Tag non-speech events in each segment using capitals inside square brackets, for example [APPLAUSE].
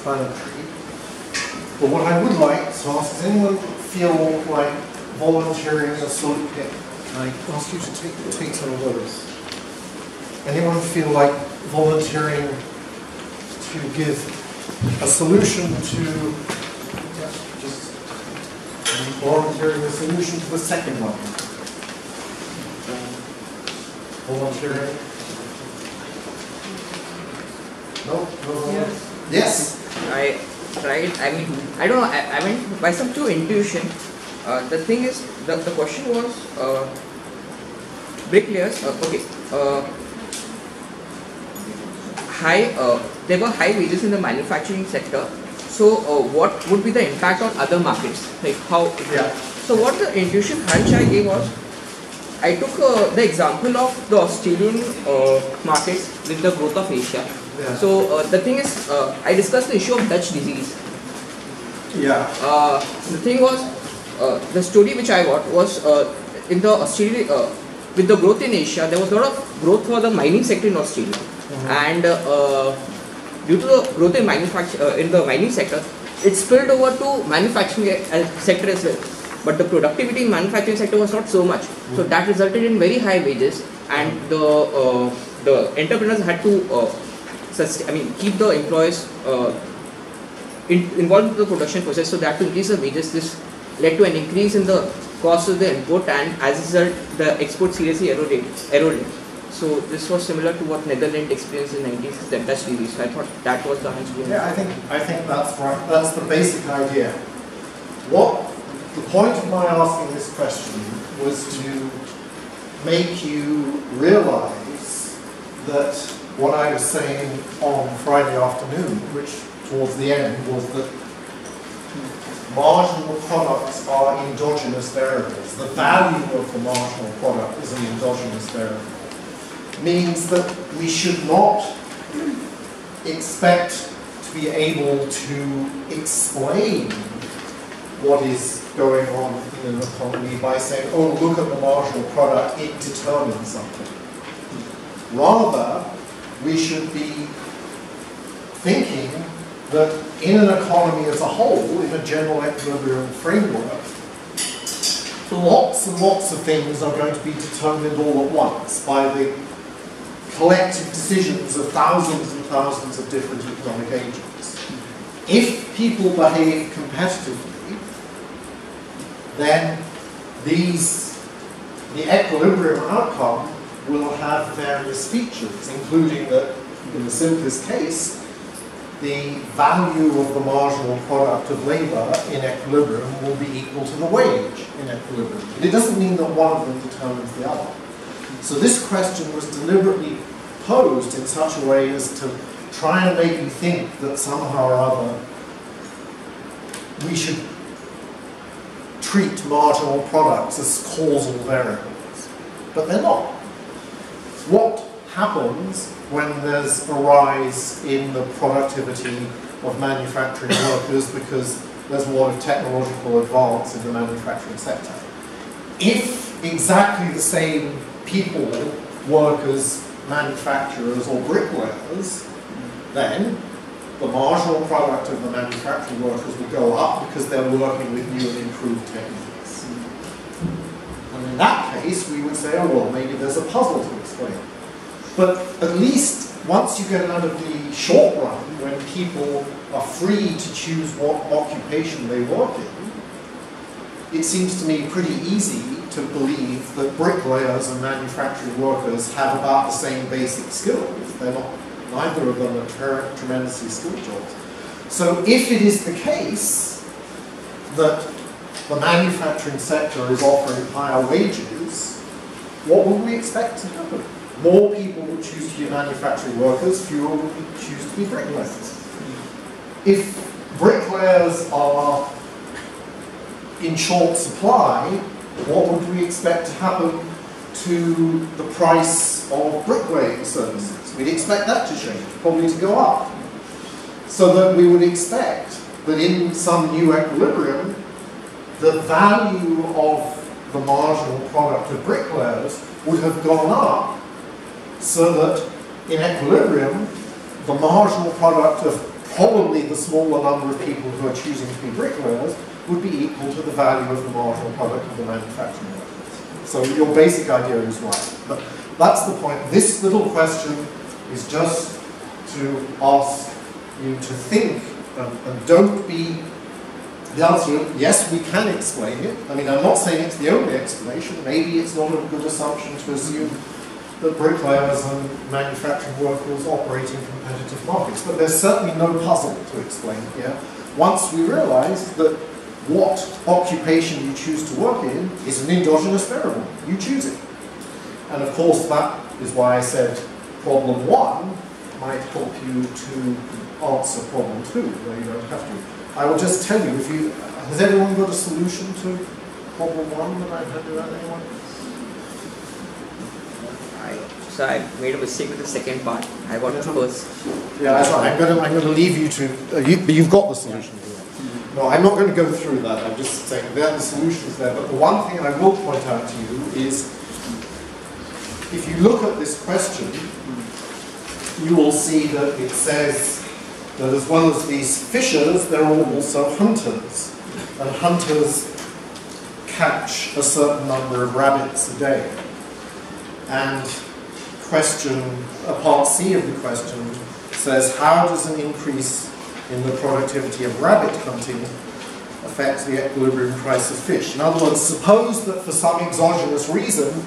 self-explanatory. But what I would like to ask, does anyone feel like volunteering a solution? Can I ask you to take, take some of those? Anyone feel like volunteering to give a solution to, yeah, just volunteering a solution to the second one? Volunteering? No? No? Yes. Yes? I tried, I mean, I don't know, I, I mean, by some true intuition, uh, the thing is, the, the question was, uh, bricklayers, uh, okay, uh, high, uh, there were high wages in the manufacturing sector, so uh, what would be the impact on other markets? Like how, Yeah. so what the intuition hunch I gave was, I took uh, the example of the Australian uh, markets with the growth of Asia. Yeah. So uh, the thing is, uh, I discussed the issue of Dutch disease. Yeah. Uh, the thing was, uh, the story which I got was uh, in the Australia, uh, with the growth in Asia, there was a lot of growth for the mining sector in Australia, and uh, due to the growth in manufacture uh, in the mining sector, it spilled over to manufacturing sector as well. But the productivity in manufacturing sector was not so much, so that resulted in very high wages, and the uh, the entrepreneurs had to, uh, I mean, keep the employees. Uh, in, involved in the production process so that to increase the wages this led to an increase in the cost of the import and as a result the export seriously eroded eroded so this was similar to what netherlands experienced in 1960s the dutch disease so i thought that was the hunch Yeah, I think, I think that's right. That's the basic idea. What, the point of my asking this question was to make you realize that what I was saying on Friday afternoon, which towards the end was that marginal products are endogenous variables. The value of the marginal product is an endogenous variable. Means that we should not expect to be able to explain what is going on in an economy by saying, oh, look at the marginal product, it determines something. Rather, we should be thinking that in an economy as a whole, in a general equilibrium framework, lots and lots of things are going to be determined all at once by the collective decisions of thousands and thousands of different economic agents. If people behave competitively, then these, the equilibrium outcome will have various features, including that, in the simplest case, the value of the marginal product of labour in equilibrium will be equal to the wage in equilibrium. But it doesn't mean that one of them determines the other. So this question was deliberately posed in such a way as to try and make you think that somehow or other we should treat marginal products as causal variables. But they're not. What happens when there's a rise in the productivity of manufacturing [COUGHS] workers because there's a lot of technological advance in the manufacturing sector? If exactly the same people work as manufacturers or bricklayers, then the marginal product of the manufacturing workers will go up because they're working with new and improved techniques. And in that case, we would say, oh, well, maybe there's a puzzle to explain. But at least once you get out of the short run, when people are free to choose what occupation they work in, it seems to me pretty easy to believe that bricklayers and manufacturing workers have about the same basic skills. They're not, neither of them are tremendously skilled jobs. So if it is the case that the manufacturing sector is offering higher wages, what would we expect to happen? More people would choose to be manufacturing workers, fewer would choose to be bricklayers. If bricklayers are in short supply, what would we expect to happen to the price of bricklaying services? We'd expect that to change, probably to go up. So that we would expect that in some new equilibrium, the value of the marginal product of bricklayers would have gone up so that in equilibrium, the marginal product of probably the smaller number of people who are choosing to be bricklayers would be equal to the value of the marginal product of the manufacturing workers. So your basic idea is right. But that's the point. This little question is just to ask you to think and, and don't be the answer is yes, we can explain it. I mean, I'm not saying it's the only explanation. Maybe it's not a good assumption to assume that bricklayers and manufacturing workers operate in competitive markets. But there's certainly no puzzle to explain here. Once we realize that what occupation you choose to work in is an endogenous variable. You choose it. And of course, that is why I said problem one might help you to answer problem two, where you don't have to. I will just tell you, if you, has everyone got a solution to problem one that I've handed out anyone? I, so I made a mistake with the second part. I got the first. Yeah, that's right. I'm going to, I'm going to leave you to, uh, you, but you've got the solution. No, I'm not going to go through that. I'm just saying there are the solutions there. But the one thing I will point out to you is, if you look at this question, you will see that it says that as well as these fishers, there are also hunters. And hunters catch a certain number of rabbits a day. And question, a part C of the question says, how does an increase in the productivity of rabbit hunting affect the equilibrium price of fish? In other words, suppose that for some exogenous reason,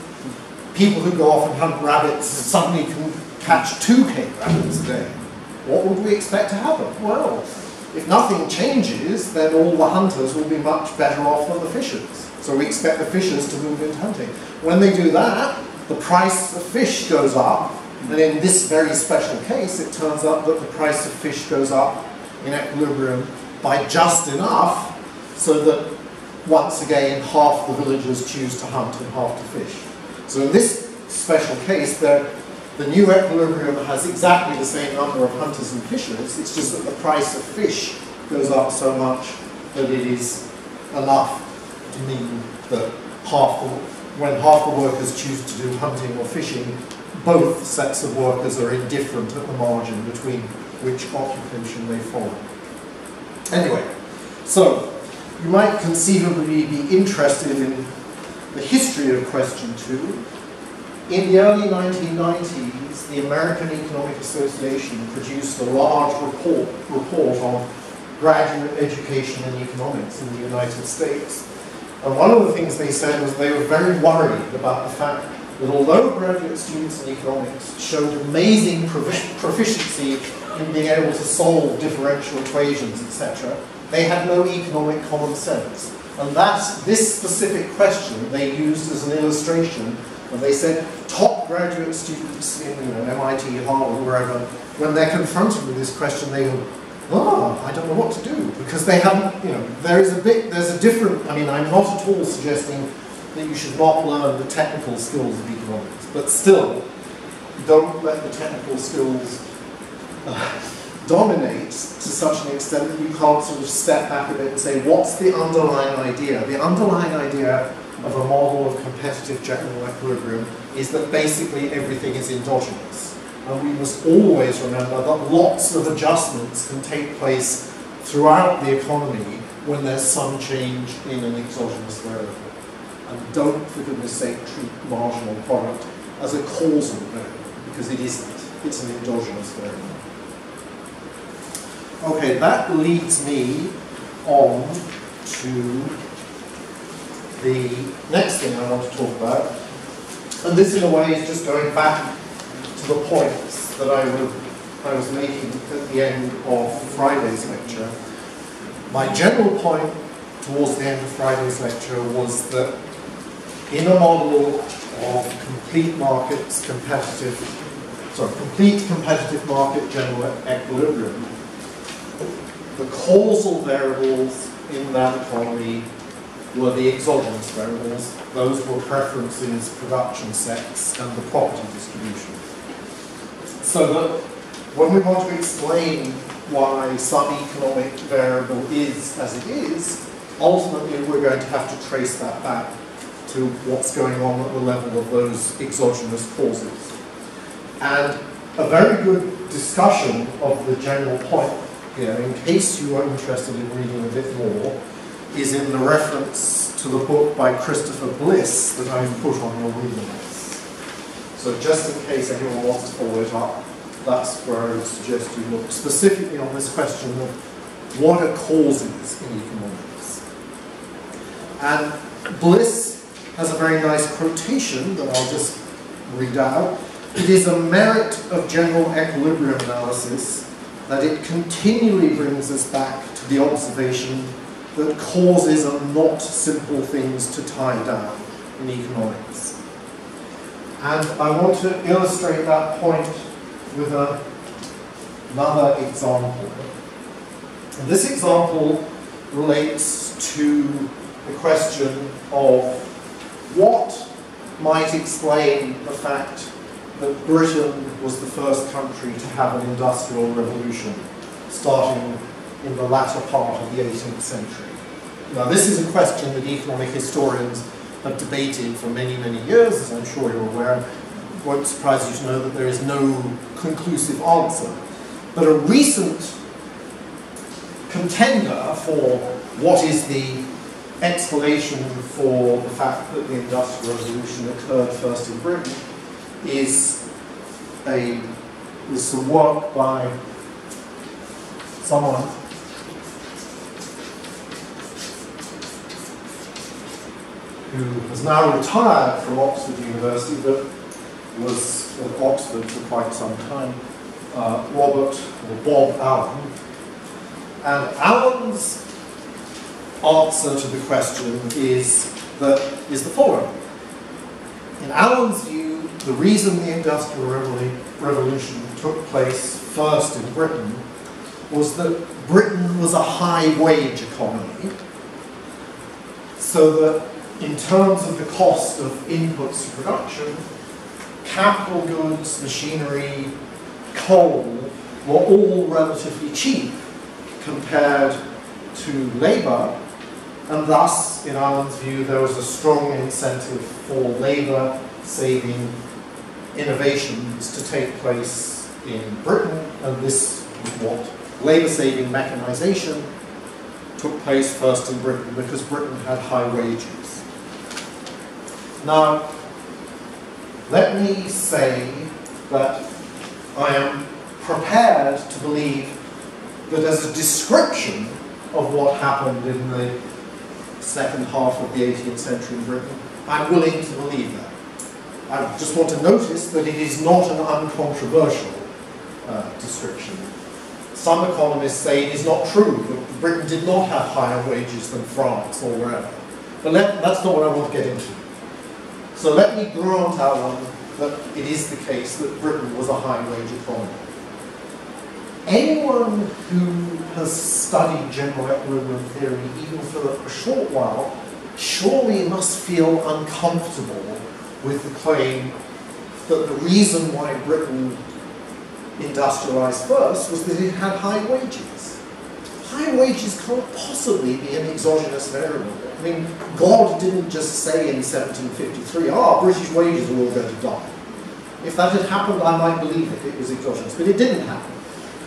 people who go off and hunt rabbits suddenly can catch 2k rabbits a day what would we expect to happen? Well, if nothing changes, then all the hunters will be much better off than the fishers. So we expect the fishers to move into hunting. When they do that, the price of fish goes up, and in this very special case, it turns out that the price of fish goes up in equilibrium by just enough so that once again half the villagers choose to hunt and half to fish. So in this special case, there the new equilibrium has exactly the same number of hunters and fishers, it's just that the price of fish goes up so much that it is enough to mean that half the, when half the workers choose to do hunting or fishing, both sets of workers are indifferent at the margin between which occupation they follow. Anyway, so you might conceivably be interested in the history of question two, in the early 1990s, the American Economic Association produced a large report, report on graduate education and economics in the United States. And one of the things they said was they were very worried about the fact that although graduate students in economics showed amazing proficiency in being able to solve differential equations, etc., they had no economic common sense. And that's this specific question they used as an illustration and they said top graduate students in you know, MIT, Harvard, wherever, when they're confronted with this question, they go, oh, I don't know what to do. Because they haven't, you know, there is a bit, there's a different, I mean, I'm not at all suggesting that you should not learn the technical skills of economics, but still, don't let the technical skills uh, dominate to such an extent that you can't sort of step back a bit and say, what's the underlying idea? The underlying idea of a model of competitive general equilibrium is that basically everything is endogenous. And we must always remember that lots of adjustments can take place throughout the economy when there's some change in an exogenous variable. And don't, for goodness sake, treat marginal product as a causal variable, because it isn't. It's an endogenous variable. Okay, that leads me on to the next thing I want to talk about, and this in a way is just going back to the points that I, I was making at the end of Friday's lecture. My general point towards the end of Friday's lecture was that in a model of complete markets, competitive, sorry, complete competitive market general equilibrium, the causal variables in that economy were the exogenous variables. Those were preferences, production sets, and the property distribution. So that when we want to explain why some economic variable is as it is, ultimately we're going to have to trace that back to what's going on at the level of those exogenous causes. And a very good discussion of the general point here, in case you are interested in reading a bit more, is in the reference to the book by Christopher Bliss that I've put on your reading list. So just in case anyone wants to follow it up, that's where I would suggest you look specifically on this question of what are causes in economics. And Bliss has a very nice quotation that I'll just read out. It is a merit of general equilibrium analysis that it continually brings us back to the observation that causes are not simple things to tie down in economics. And I want to illustrate that point with a, another example. And this example relates to the question of what might explain the fact that Britain was the first country to have an industrial revolution starting in the latter part of the 18th century. Now this is a question that economic historians have debated for many, many years, as I'm sure you're aware. It won't surprise you to know that there is no conclusive answer. But a recent contender for what is the explanation for the fact that the Industrial Revolution occurred first in Britain is a is some work by someone who has now retired from Oxford University but was at Oxford for quite some time, uh, Robert or Bob Allen. And Allen's answer to the question is that is the following. In Allen's view, the reason the Industrial Revolution took place first in Britain was that Britain was a high wage economy, so that in terms of the cost of inputs to production, capital goods, machinery, coal were all relatively cheap compared to labour, and thus, in Allen's view, there was a strong incentive for labour saving innovations to take place in Britain, and this was what labour saving mechanisation took place first in Britain because Britain had high wages. Now, let me say that I am prepared to believe that as a description of what happened in the second half of the 18th century in Britain, I'm willing to believe that. I just want to notice that it is not an uncontroversial uh, description. Some economists say it is not true that Britain did not have higher wages than France or wherever. But let, that's not what I want to get into. So let me grant Allen that it is the case that Britain was a high wage economy. Anyone who has studied general equilibrium theory, even for a short while, surely must feel uncomfortable with the claim that the reason why Britain industrialized first was that it had high wages. High wages can't possibly be an exogenous variable. I mean, God didn't just say in 1753, ah, British wages are all going to die. If that had happened, I might believe it, it was exogenous, but it didn't happen.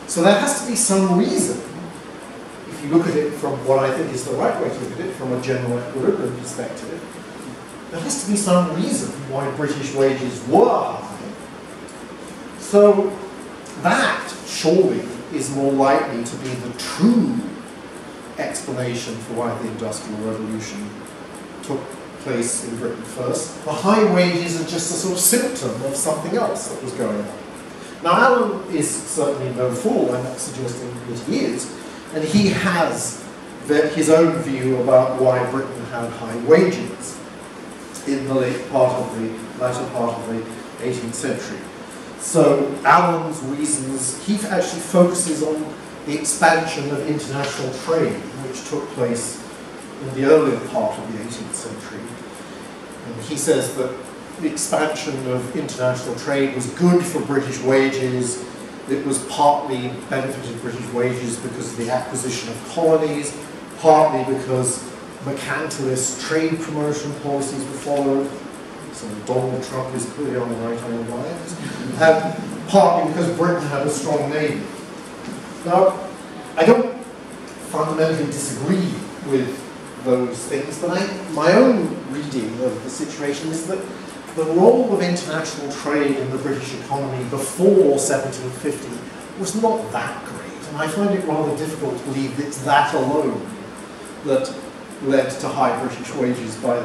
So there has to be some reason, if you look at it from what I think is the right way to look at it, from a general equilibrium perspective, there has to be some reason why British wages were high. So that, surely, is more likely to be the true explanation for why the Industrial Revolution took place in Britain first. The high wages are just a sort of symptom of something else that was going on. Now, Allen is certainly no fool, I'm not suggesting that he is, and he has his own view about why Britain had high wages in the late part of the latter part of the 18th century. So Allen's reasons, he actually focuses on the expansion of international trade, which took place in the earlier part of the 18th century. And he says that the expansion of international trade was good for British wages. It was partly benefited British wages because of the acquisition of colonies, partly because mercantilist trade promotion policies were followed. So Donald Trump is clearly on the right hand line. And partly because Britain had a strong navy. Now, I don't fundamentally disagree with those things, but I, my own reading of the situation is that the role of international trade in the British economy before 1750 was not that great, and I find it rather difficult to believe it's that alone that led to high British wages by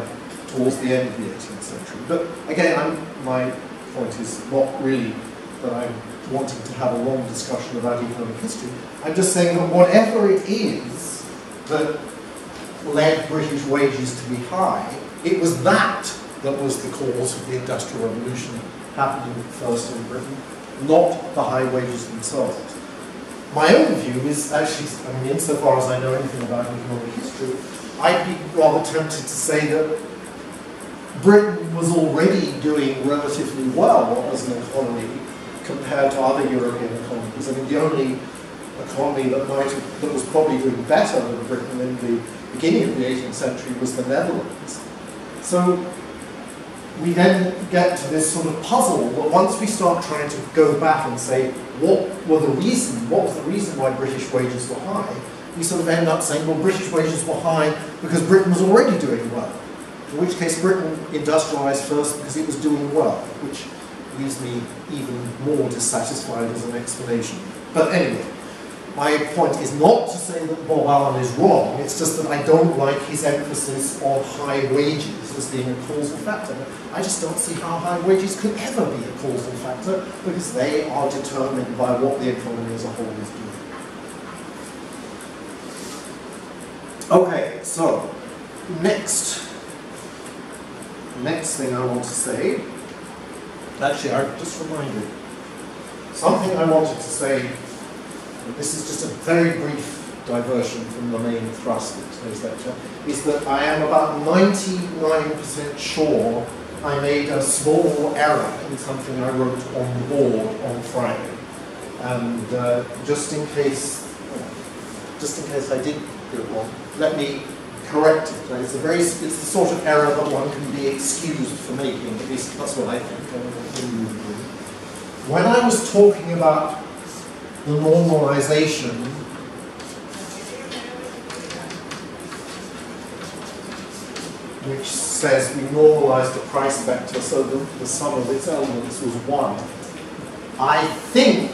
towards the end of the 18th century. But again, I'm, my point is not really that I'm wanting to have a long discussion about economic history. I'm just saying that whatever it is that led British wages to be high, it was that that was the cause of the Industrial Revolution happening first in Britain, not the high wages themselves. My own view is actually, I mean, insofar as I know anything about economic history, I'd be rather tempted to say that Britain was already doing relatively well as an economy compared to other European economies. I mean, the only economy that might have, that was probably doing better than Britain in the beginning of the 18th century was the Netherlands. So we then get to this sort of puzzle that once we start trying to go back and say, what were the reason, what was the reason why British wages were high, we sort of end up saying, well, British wages were high because Britain was already doing well. In which case Britain industrialized first because it was doing well, which leaves me even more dissatisfied as an explanation. But anyway, my point is not to say that Bob Allen is wrong, it's just that I don't like his emphasis on high wages as being a causal factor. I just don't see how high wages could ever be a causal factor because they are determined by what the economy as a whole is doing. Okay, so next, next thing I want to say, actually I just reminded, something I wanted to say this is just a very brief diversion from the main thrust of today's lecture, is that I am about 99% sure I made a small error in something I wrote on the board on Friday. And uh, just in case, just in case I did do it wrong, let me correct it. It's a very, it's the sort of error that one can be excused for making. At least that's what I think. When I was talking about the normalization which says we normalize the price vector so that the sum of its elements was 1. I think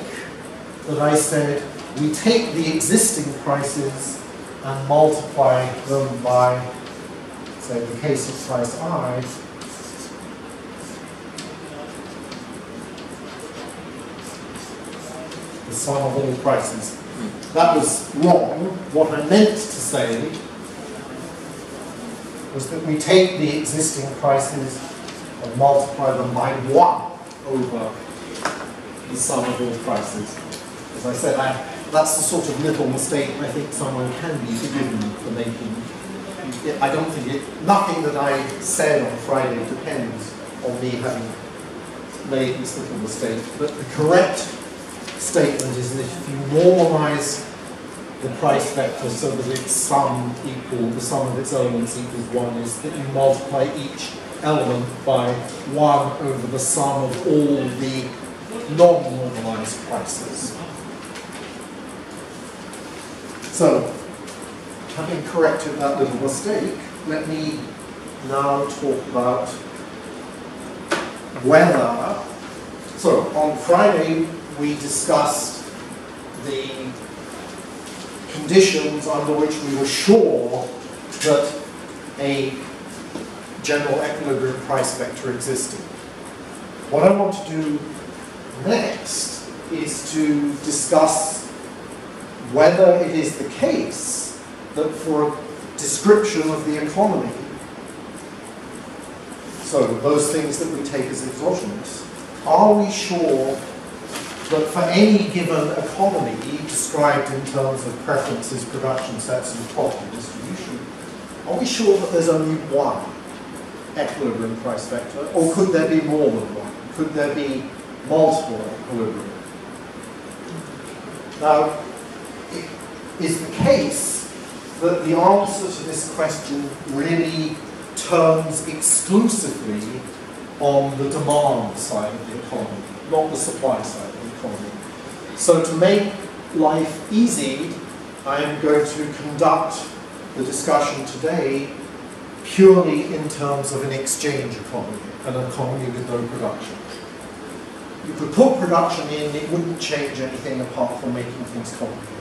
that I said we take the existing prices and multiply them by, say, the case of price i, the sum of all prices. That was wrong. What I meant to say was that we take the existing prices and multiply them by 1 over the sum of all prices. As I said, I, that's the sort of little mistake I think someone can be forgiven for making. I don't think it, nothing that I said on Friday depends on me having made this little mistake. But the correct statement is that if you normalize the price vector so that its sum equal, the sum of its elements equals 1, is that you multiply each element by 1 over the sum of all the non-normalized prices. So, having corrected that little mistake, let me now talk about whether, so on Friday we discussed the conditions under which we were sure that a general equilibrium price vector existed. What I want to do next is to discuss whether it is the case that for a description of the economy, so those things that we take as exogenous, are we sure that for any given economy described in terms of preferences, production sets, and property distribution, are we sure that there's only one equilibrium price vector, or could there be more than one? Could there be multiple equilibrium? Now, is the case that the answer to this question really turns exclusively on the demand side of the economy, not the supply side of the economy. So to make life easy, I am going to conduct the discussion today purely in terms of an exchange economy, an economy with no production. You could put production in, it wouldn't change anything apart from making things complicated.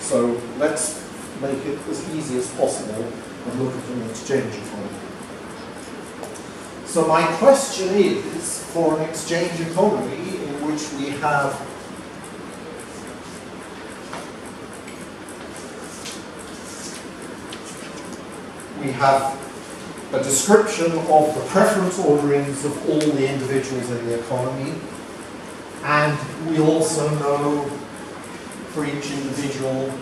So let's make it as easy as possible and look at an exchange economy. So my question is, for an exchange economy in which we have we have a description of the preference orderings of all the individuals in the economy, and we also know for each individual,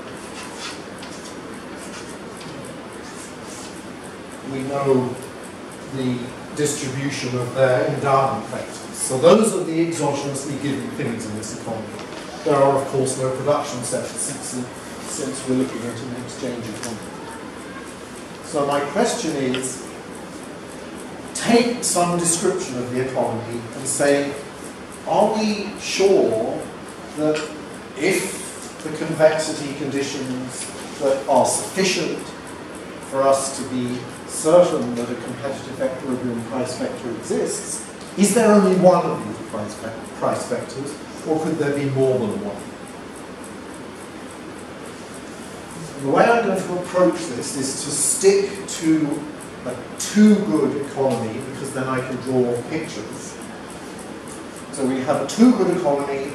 we know the distribution of their endowment vectors. So those are the exogenously given things in this economy. There are, of course, no production since, since we're looking at an exchange economy. So my question is, take some description of the economy and say, are we sure that if the convexity conditions that are sufficient for us to be certain that a competitive equilibrium price vector exists, is there only one of these price, price vectors, or could there be more than one? the way I'm going to approach this is to stick to a two good economy because then I can draw pictures. So we have a two good economy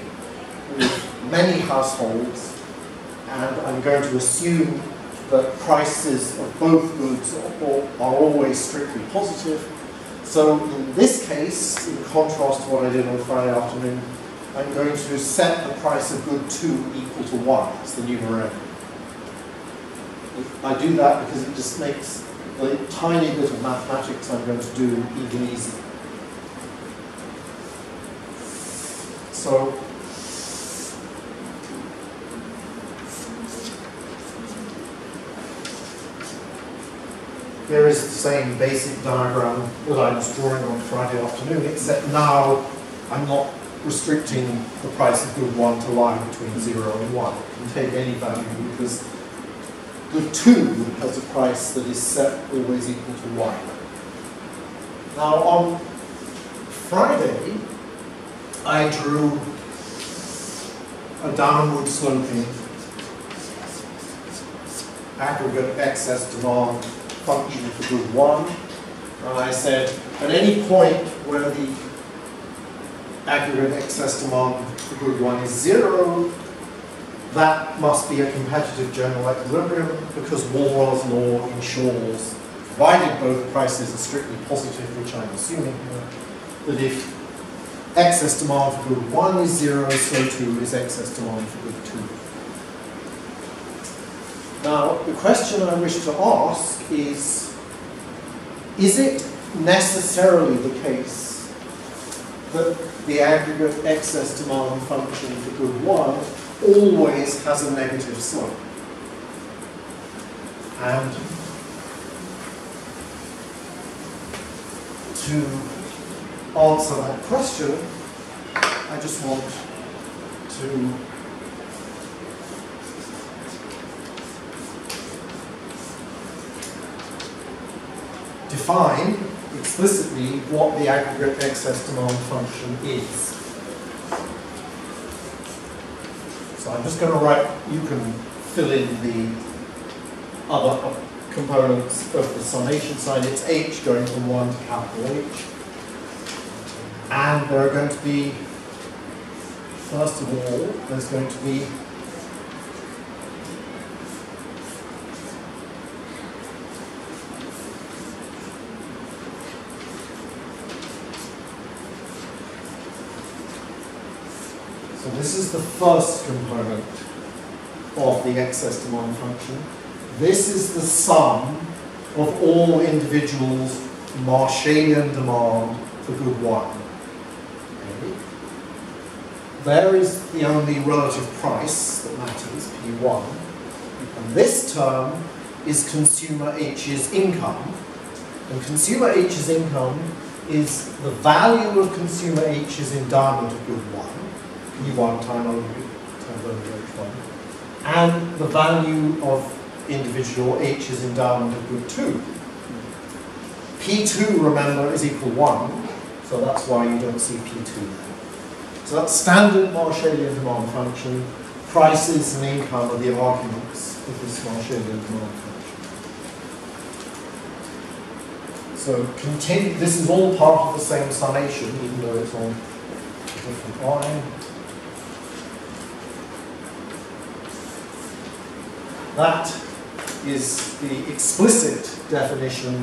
many households and I'm going to assume that prices of both goods are always strictly positive. So in this case, in contrast to what I did on Friday afternoon, I'm going to set the price of good 2 equal to 1 as the numeraire. I do that because it just makes the tiny bit of mathematics I'm going to do even easier. So, there is the same basic diagram that I was drawing on Friday afternoon, except now I'm not restricting the price of good 1 to lie between 0 and 1. It can take any value because good 2 has a price that is set always equal to 1. Now on Friday, I drew a downward sloping aggregate excess demand function for group 1. And I said, at any point where the aggregate excess demand for group 1 is 0, that must be a competitive general equilibrium because Walras law ensures, provided both prices are strictly positive, which I'm assuming here, that if excess demand for group 1 is 0, so too is excess demand for group 2. Now, the question I wish to ask is, is it necessarily the case that the aggregate excess demand function for good 1 always has a negative slope. And to answer that question, I just want to define explicitly what the aggregate excess demand function is. So I'm just going to write, you can fill in the other components of the summation sign. It's h going from 1 to capital H. And there are going to be, first of all, there's going to be this is the first component of the excess demand function. This is the sum of all individuals' Marshallian demand for good 1. Okay. There is the only relative price that matters, P1. And this term is consumer H's income. And consumer H's income is the value of consumer H's endowment of good 1 E1 time over times over H1. and the value of individual H is endowment of good 2. P2, remember, is equal 1, so that's why you don't see P2 there. So that's standard Marshallian demand function. Prices and income are the arguments of this Marshallian demand function. So continue, this is all part of the same summation, even though it's on a different line. That is the explicit definition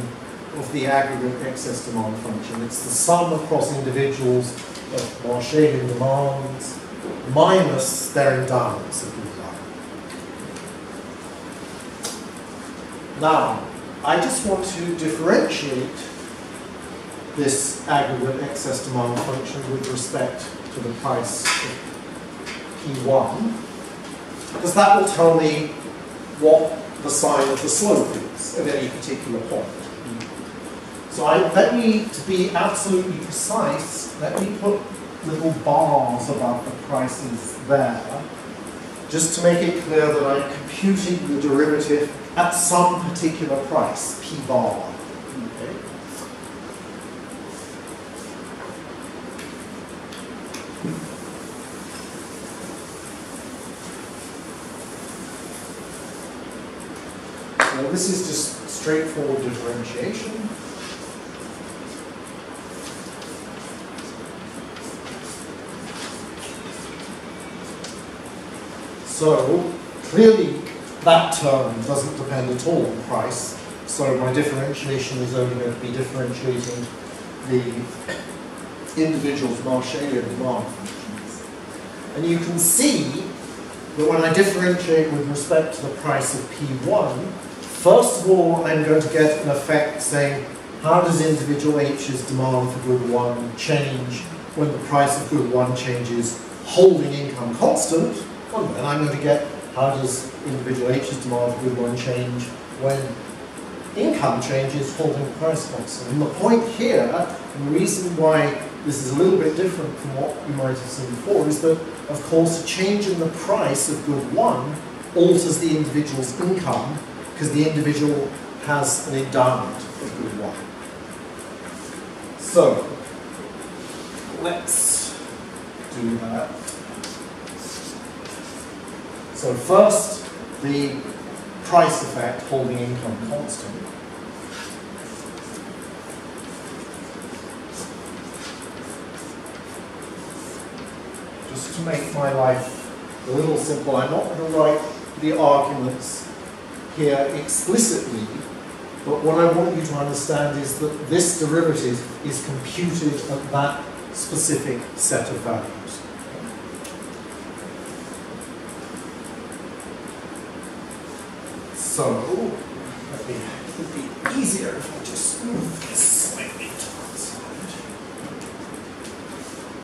of the aggregate excess demand function. It's the sum across individuals of Marshallian demands minus their endowments of good Now, I just want to differentiate this aggregate excess demand function with respect to the price of P1, because that will tell me what the sign of the slope is at any particular point. So I, let me, to be absolutely precise, let me put little bars about the prices there, just to make it clear that I'm computing the derivative at some particular price, P bar. Okay. So this is just straightforward differentiation. So clearly that term doesn't depend at all on price. So my differentiation is only going to be differentiating the individual's Marshallian demand functions. And you can see that when I differentiate with respect to the price of P1, first of all, I'm going to get an effect saying, how does individual H's demand for good 1 change when the price of good 1 changes holding income constant? Then I'm going to get how does individual H's demand for good one change when income changes holding the price constant. And the point here, and the reason why this is a little bit different from what you might have seen before, is that, of course, a change in the price of good one alters the individual's income because the individual has an endowment of good one. So, let's do that. So first, the price effect holding income constant. Just to make my life a little simple, I'm not going to write the arguments here explicitly, but what I want you to understand is that this derivative is computed at that specific set of values.